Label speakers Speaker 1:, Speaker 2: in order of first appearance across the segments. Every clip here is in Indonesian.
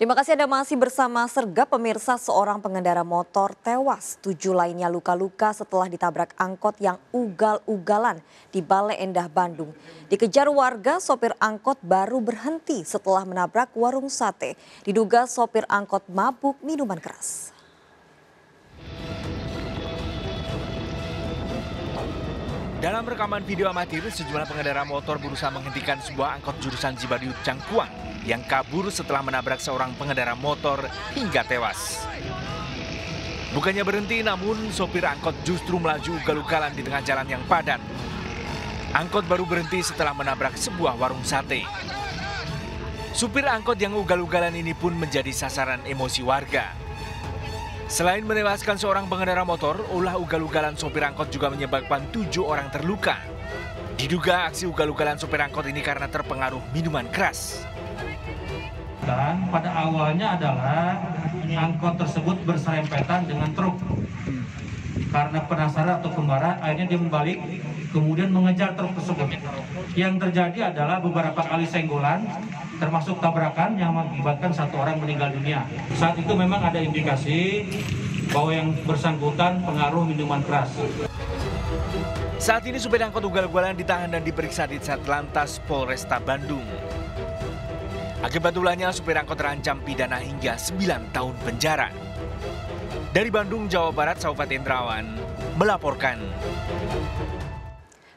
Speaker 1: Terima kasih Anda masih bersama Serga pemirsa seorang pengendara motor tewas. Tujuh lainnya luka-luka setelah ditabrak angkot yang ugal-ugalan di Bale Endah Bandung. Dikejar warga, sopir angkot baru berhenti setelah menabrak warung sate. Diduga sopir angkot mabuk minuman keras.
Speaker 2: Dalam rekaman video amatir, sejumlah pengendara motor berusaha menghentikan sebuah angkot jurusan Cibadiut Cangkuang yang kabur setelah menabrak seorang pengendara motor hingga tewas. Bukannya berhenti, namun sopir angkot justru melaju ugal-ugalan di tengah jalan yang padat. Angkot baru berhenti setelah menabrak sebuah warung sate. Supir angkot yang ugal-ugalan ini pun menjadi sasaran emosi warga. Selain menewaskan seorang pengendara motor, ulah ugal-ugalan sopir angkot juga menyebabkan tujuh orang terluka. Diduga aksi ugal-ugalan sopir angkot ini karena terpengaruh minuman keras.
Speaker 3: Dan pada awalnya adalah angkot tersebut berserempetan dengan truk. Karena penasaran atau kemarahan, akhirnya dia membalik, kemudian mengejar truk tersebut. Yang terjadi adalah beberapa kali senggolan, termasuk tabrakan yang mengakibatkan satu orang meninggal dunia. Saat itu memang ada indikasi bahwa yang bersangkutan pengaruh minuman keras.
Speaker 2: Saat ini supir angkot ugal-ugalan ditahan dan diperiksa di Satlantas Polresta Bandung. Akibat ulahnya, supir angkot terancam pidana hingga 9 tahun penjara. Dari Bandung, Jawa Barat, Saupat Indrawan melaporkan.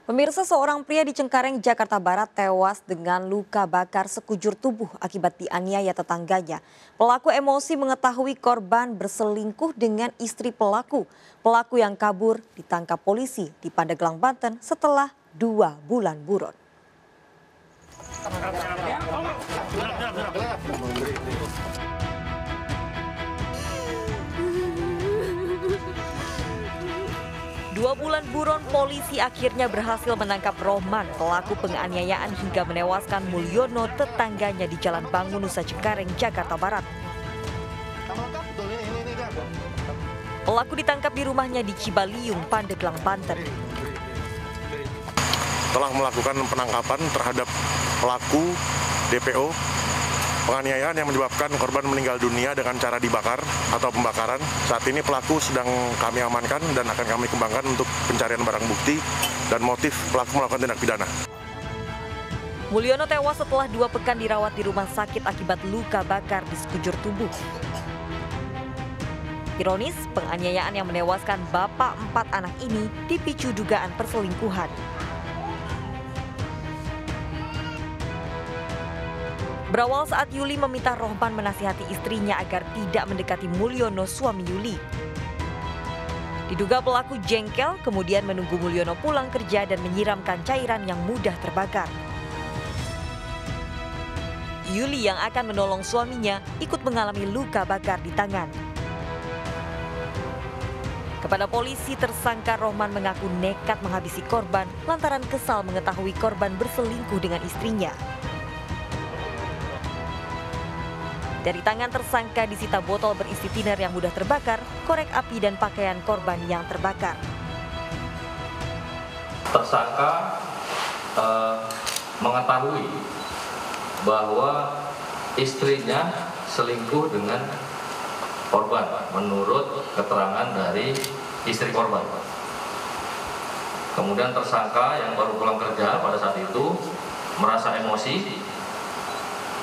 Speaker 1: Pemirsa seorang pria di Cengkareng, Jakarta Barat tewas dengan luka bakar sekujur tubuh akibat dianiaya tetangganya. Pelaku emosi mengetahui korban berselingkuh dengan istri pelaku. Pelaku yang kabur ditangkap polisi di Pandeglang, Banten setelah dua bulan buron. Dua bulan buron polisi akhirnya berhasil menangkap Rohman, pelaku penganiayaan hingga menewaskan Mulyono tetangganya di Jalan Bangun Nusa Cengkareng, Jakarta Barat. Pelaku ditangkap di rumahnya di Cibaliung, Pandeglang, Banten.
Speaker 4: telah melakukan penangkapan terhadap pelaku DPO penganiayaan yang menyebabkan korban meninggal dunia dengan cara dibakar atau pembakaran. Saat ini pelaku sedang kami amankan dan akan kami kembangkan untuk pencarian barang bukti dan motif pelaku melakukan tindak pidana.
Speaker 1: Mulyono tewas setelah dua pekan dirawat di rumah sakit akibat luka bakar di sekujur tubuh. Ironis, penganiayaan yang menewaskan bapak empat anak ini dipicu dugaan perselingkuhan. Berawal saat Yuli meminta Rohman menasihati istrinya agar tidak mendekati Mulyono suami Yuli. Diduga pelaku jengkel kemudian menunggu Mulyono pulang kerja dan menyiramkan cairan yang mudah terbakar. Yuli yang akan menolong suaminya ikut mengalami luka bakar di tangan. Kepada polisi, tersangka Rohman mengaku nekat menghabisi korban lantaran kesal mengetahui korban berselingkuh dengan istrinya. Dari tangan tersangka disita botol berisi thinner yang mudah terbakar, korek api dan pakaian korban yang terbakar.
Speaker 5: tersangka eh, mengetahui bahwa istrinya selingkuh dengan korban menurut keterangan dari istri korban. Kemudian tersangka yang baru pulang kerja pada saat itu merasa emosi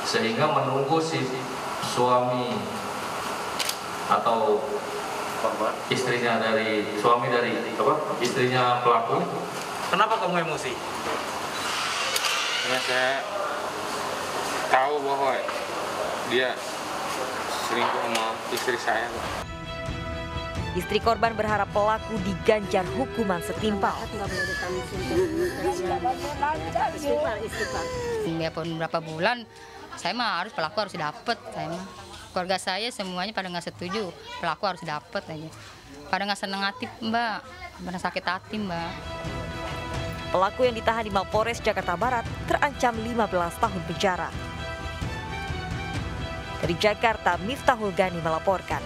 Speaker 5: sehingga menunggu si suami atau istrinya dari suami dari apa istrinya pelaku
Speaker 6: Kenapa kamu emosi? Karena saya tahu bahwa dia selingkuh sama istri saya.
Speaker 1: Istri korban berharap pelaku diganjar hukuman setimpal.
Speaker 7: biarpun berapa bulan saya mah harus pelaku harus dapat saya mah keluarga saya semuanya pada nggak setuju pelaku harus dapat aja pada nggak seneng hati mbak pada sakit hati mbak
Speaker 1: Pelaku yang ditahan di Mapores Jakarta Barat terancam 15 tahun penjara. Dari Jakarta, Miftahul Gani melaporkan.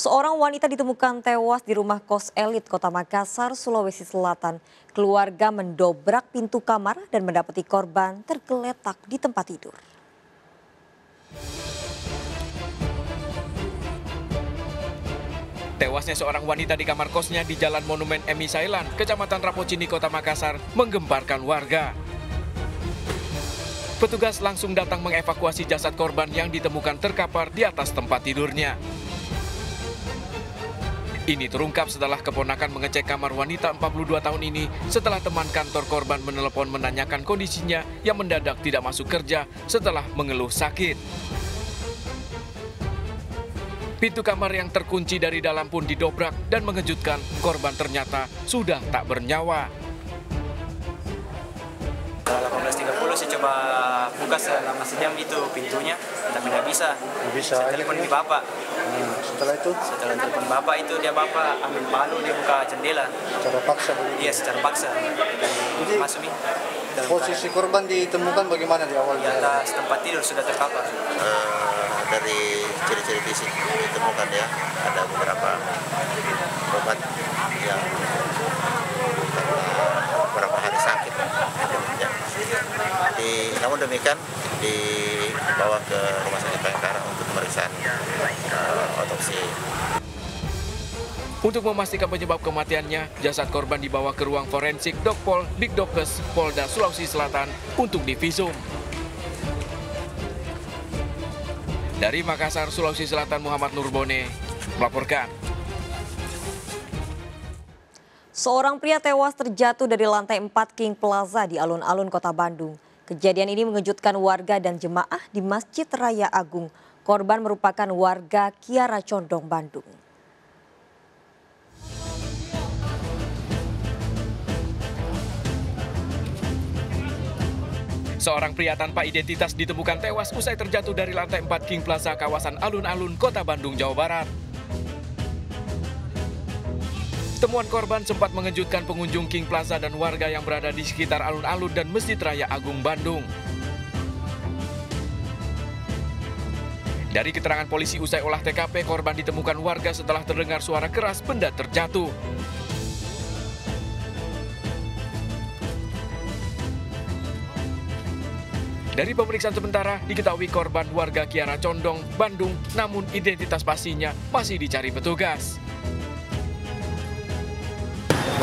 Speaker 1: Seorang wanita ditemukan tewas di rumah kos elit kota Makassar, Sulawesi Selatan. Keluarga mendobrak pintu kamar dan mendapati korban tergeletak di tempat tidur.
Speaker 8: Tewasnya seorang wanita di kamar kosnya di Jalan Monumen Emi Sailan, Kecamatan Rapocini, Kota Makassar, menggemparkan warga. Petugas langsung datang mengevakuasi jasad korban yang ditemukan terkapar di atas tempat tidurnya. Ini terungkap setelah keponakan mengecek kamar wanita 42 tahun ini setelah teman kantor korban menelepon menanyakan kondisinya yang mendadak tidak masuk kerja setelah mengeluh sakit. Pintu kamar yang terkunci dari dalam pun didobrak dan mengejutkan korban ternyata sudah tak bernyawa.
Speaker 9: 18.30 saya coba buka selama sejam itu pintunya, tapi nggak bisa.
Speaker 10: Nggak bisa.
Speaker 9: Saya telepon di bapak.
Speaker 10: Nah, setelah itu
Speaker 9: Setelah telepon bapak itu dia bapak ambil palu dia buka jendela.
Speaker 10: cara paksa begitu.
Speaker 9: Dia secara paksa
Speaker 10: Jadi,
Speaker 9: masuk nih.
Speaker 10: Posisi korban ditemukan bagaimana di awal?
Speaker 9: di atas tempat tidur sudah terkapar.
Speaker 11: Eh, dari ciri-ciri fisik ditemukan ya ada beberapa obat yang karena beberapa hari sakit ya. Di, namun demikian dibawa ke rumah sakit Bayangkara untuk pemeriksaan eh, otopsi
Speaker 8: Untuk memastikan penyebab kematiannya, jasad korban dibawa ke ruang forensik Dokpol Bigdokes Polda Sulawesi Selatan untuk divisum. Dari Makassar, Sulawesi Selatan, Muhammad Nurbone melaporkan.
Speaker 1: Seorang pria tewas terjatuh dari lantai 4 King Plaza di alun-alun kota Bandung. Kejadian ini mengejutkan warga dan jemaah di Masjid Raya Agung. Korban merupakan warga Kiara Condong, Bandung.
Speaker 8: Seorang pria tanpa identitas ditemukan tewas usai terjatuh dari lantai 4 King Plaza kawasan alun-alun kota Bandung, Jawa Barat. Temuan korban sempat mengejutkan pengunjung King Plaza dan warga yang berada di sekitar alun-alun dan Masjid Raya Agung Bandung. Dari keterangan polisi usai olah TKP, korban ditemukan warga setelah terdengar suara keras benda terjatuh. Dari pemeriksaan sementara, diketahui korban warga Kiara Condong, Bandung, namun identitas pastinya masih dicari petugas.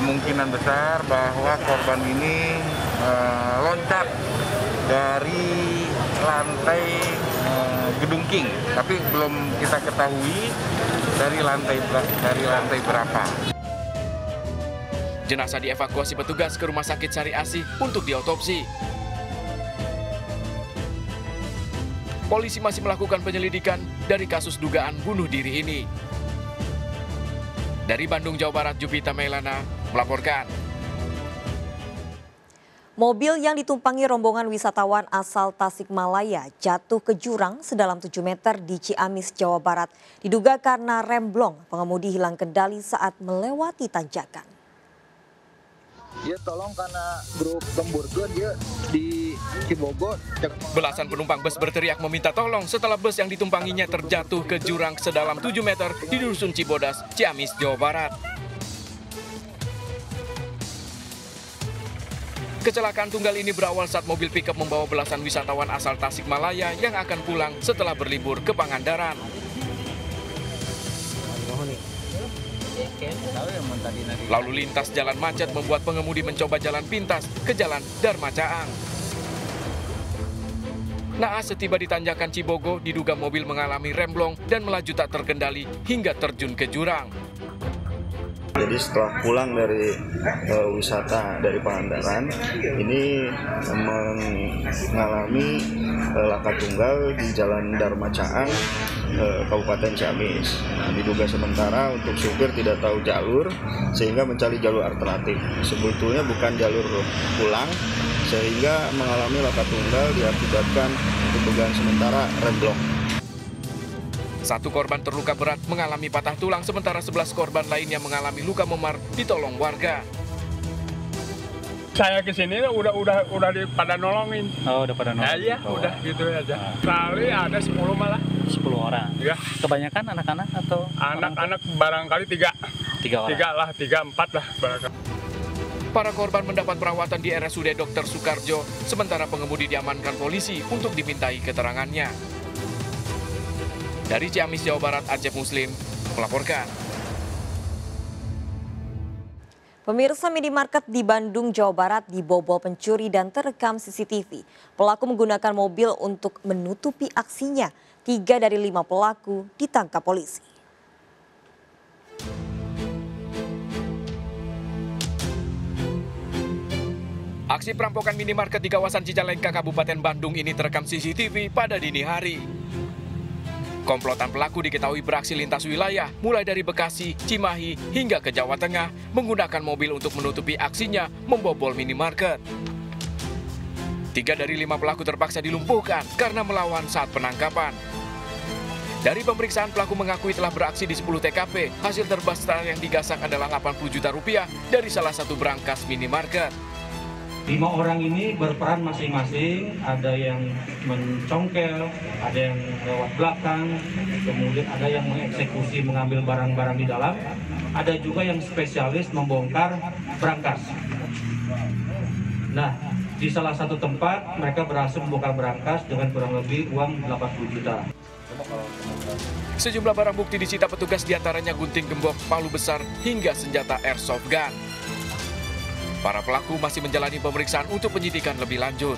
Speaker 12: Kemungkinan besar bahwa korban ini eh, loncat dari lantai eh, gedung King, tapi belum kita ketahui dari lantai dari lantai berapa.
Speaker 8: Jenazah dievakuasi petugas ke Rumah Sakit Sari Asih untuk diotopsi. Polisi masih melakukan penyelidikan dari kasus dugaan bunuh diri ini. Dari Bandung, Jawa Barat, Jupita Melana melaporkan.
Speaker 1: Mobil yang ditumpangi rombongan wisatawan asal Tasikmalaya jatuh ke jurang sedalam 7 meter di Ciamis, Jawa Barat. Diduga karena remblong, pengemudi hilang kendali saat melewati tanjakan.
Speaker 13: dia tolong karena grup lemburga dia di Cibogo
Speaker 8: Belasan penumpang bus berteriak meminta tolong setelah bus yang ditumpanginya terjatuh ke jurang sedalam 7 meter di Dusun Cibodas, Ciamis, Jawa Barat. Kecelakaan tunggal ini berawal saat mobil pickup membawa belasan wisatawan asal Tasikmalaya yang akan pulang setelah berlibur ke Pangandaran. Lalu lintas jalan macet membuat pengemudi mencoba jalan pintas ke jalan Dharma Caang. Naas setiba di tanjakan Cibogo, diduga mobil mengalami remblong dan melaju tak terkendali hingga terjun ke jurang.
Speaker 10: Jadi setelah pulang dari eh, wisata dari Pangandaran, ini mengalami eh, laka tunggal di Jalan Dharma Caang, eh, Kabupaten Ciamis. Nah, diduga sementara untuk supir tidak tahu jalur sehingga mencari jalur alternatif. Sebetulnya bukan jalur pulang sehingga mengalami laka tunggal diakibatkan dugaan sementara remblong.
Speaker 8: Satu korban terluka berat mengalami patah tulang sementara 11 korban lainnya mengalami luka memar ditolong warga.
Speaker 14: saya ke sini udah udah udah di, pada nolongin.
Speaker 15: Oh, udah pada
Speaker 14: Ya,
Speaker 15: nolong.
Speaker 14: iya, udah gitu aja. Kali ada 10 malah.
Speaker 15: 10 orang.
Speaker 14: Ya,
Speaker 15: Kebanyakan anak-anak atau
Speaker 14: anak-anak barangkali tiga,
Speaker 15: tiga orang?
Speaker 14: tiga lah, tiga empat lah barangkali.
Speaker 8: Para korban mendapat perawatan di RSUD Dr. Soekarjo, sementara pengemudi diamankan polisi untuk dimintai keterangannya. Dari Ciamis, Jawa Barat, Aceh Muslim melaporkan.
Speaker 1: Pemirsa minimarket di Bandung, Jawa Barat dibobol pencuri dan terekam CCTV. Pelaku menggunakan mobil untuk menutupi aksinya. Tiga dari lima pelaku ditangkap polisi.
Speaker 8: Aksi perampokan minimarket di kawasan Cicalengka, Kabupaten Bandung ini terekam CCTV pada dini hari. Komplotan pelaku diketahui beraksi lintas wilayah, mulai dari Bekasi, Cimahi, hingga ke Jawa Tengah, menggunakan mobil untuk menutupi aksinya membobol minimarket. Tiga dari lima pelaku terpaksa dilumpuhkan karena melawan saat penangkapan. Dari pemeriksaan pelaku mengakui telah beraksi di 10 TKP, hasil terbesar yang digasak adalah 80 juta rupiah dari salah satu berangkas minimarket.
Speaker 3: Lima orang ini berperan masing-masing, ada yang mencongkel, ada yang lewat belakang, kemudian ada yang mengeksekusi mengambil barang-barang di dalam, ada juga yang spesialis membongkar berangkas. Nah, di salah satu tempat mereka berhasil membongkar berangkas dengan kurang lebih uang 80 juta.
Speaker 8: Sejumlah barang bukti disita petugas di antaranya gunting gembok, palu besar, hingga senjata airsoft gun. Para pelaku masih menjalani pemeriksaan untuk penyidikan lebih lanjut.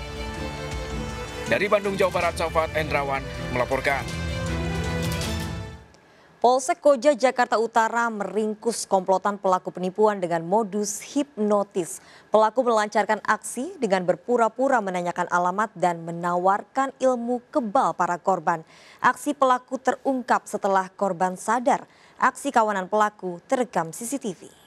Speaker 8: Dari Bandung, Jawa Barat, Sofat Endrawan melaporkan.
Speaker 1: Polsek Koja Jakarta Utara meringkus komplotan pelaku penipuan dengan modus hipnotis. Pelaku melancarkan aksi dengan berpura-pura menanyakan alamat dan menawarkan ilmu kebal para korban. Aksi pelaku terungkap setelah korban sadar. Aksi kawanan pelaku terekam CCTV.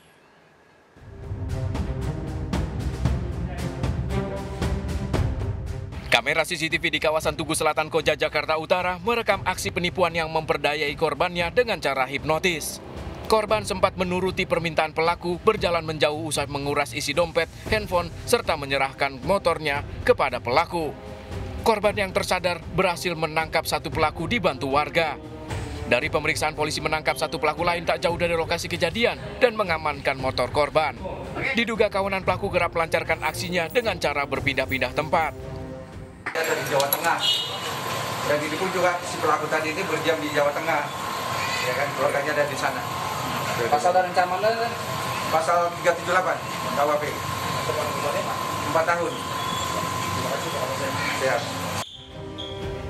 Speaker 8: Kamera CCTV di kawasan Tugu Selatan Koja Jakarta Utara merekam aksi penipuan yang memperdayai korbannya dengan cara hipnotis. Korban sempat menuruti permintaan pelaku berjalan menjauh usai menguras isi dompet, handphone, serta menyerahkan motornya kepada pelaku. Korban yang tersadar berhasil menangkap satu pelaku dibantu warga. Dari pemeriksaan polisi menangkap satu pelaku lain tak jauh dari lokasi kejadian dan mengamankan motor korban. Diduga kawanan pelaku kerap melancarkan aksinya dengan cara berpindah-pindah tempat.
Speaker 16: Dia dari Jawa Tengah. Dan ini pun juga si pelaku tadi ini berdiam di Jawa Tengah. Ya kan, keluarganya ada di sana. Pasal dan ancamannya pasal 378 KWP. Empat tahun. Sehat.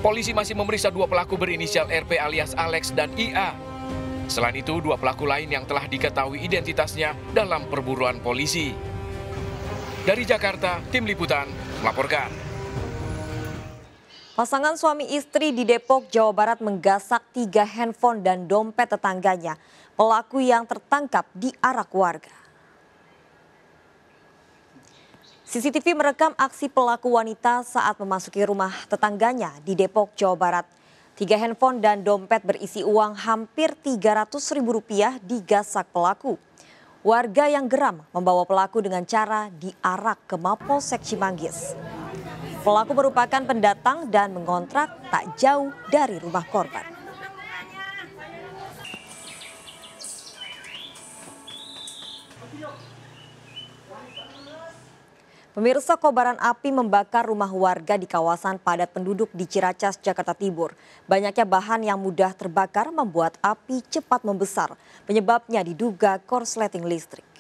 Speaker 8: Polisi masih memeriksa dua pelaku berinisial RP alias Alex dan IA. Selain itu, dua pelaku lain yang telah diketahui identitasnya dalam perburuan polisi. Dari Jakarta, Tim Liputan melaporkan.
Speaker 1: Pasangan suami istri di Depok, Jawa Barat menggasak tiga handphone dan dompet tetangganya. Pelaku yang tertangkap diarak warga. CCTV merekam aksi pelaku wanita saat memasuki rumah tetangganya di Depok, Jawa Barat. Tiga handphone dan dompet berisi uang hampir 300 ribu rupiah digasak pelaku. Warga yang geram membawa pelaku dengan cara diarak ke Mapolsek Cimanggis. Pelaku merupakan pendatang dan mengontrak tak jauh dari rumah korban. Pemirsa kobaran api membakar rumah warga di kawasan padat penduduk di Ciracas, Jakarta Timur. Banyaknya bahan yang mudah terbakar membuat api cepat membesar. Penyebabnya diduga korsleting listrik.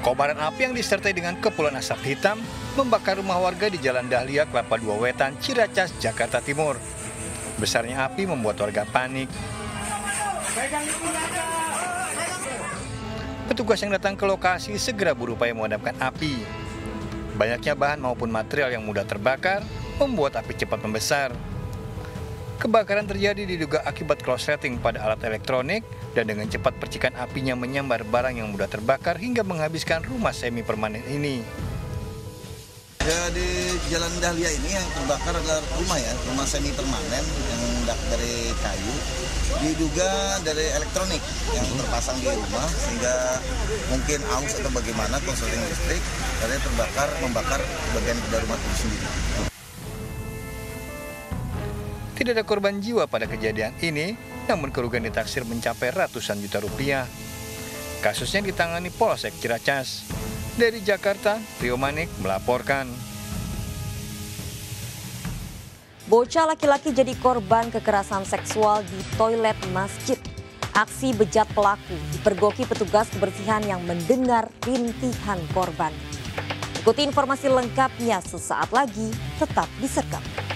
Speaker 17: Kobaran api yang disertai dengan kepulan asap hitam membakar rumah warga di Jalan Dahlia, Kelapa Dua Wetan, Ciracas, Jakarta Timur. Besarnya api membuat warga panik. Petugas yang datang ke lokasi segera berupaya memadamkan api. Banyaknya bahan maupun material yang mudah terbakar membuat api cepat membesar. Kebakaran terjadi diduga akibat korsleting pada alat elektronik dan dengan cepat percikan apinya menyambar barang yang mudah terbakar hingga menghabiskan rumah semi permanen ini.
Speaker 18: Ya, di Jalan Dahlia ini yang terbakar adalah rumah ya, rumah semi permanen yang dari kayu. Diduga dari elektronik yang terpasang di rumah sehingga mungkin aus atau bagaimana konsleting listrik dan terbakar membakar bagian dari rumah itu sendiri.
Speaker 17: Tidak ada korban jiwa pada kejadian ini, namun kerugian ditaksir mencapai ratusan juta rupiah. Kasusnya ditangani Polsek Ciracas. Dari Jakarta, Rio Manik melaporkan.
Speaker 1: Bocah laki-laki jadi korban kekerasan seksual di toilet masjid. Aksi bejat pelaku dipergoki petugas kebersihan yang mendengar rintihan korban. Ikuti informasi lengkapnya sesaat lagi, tetap disekap.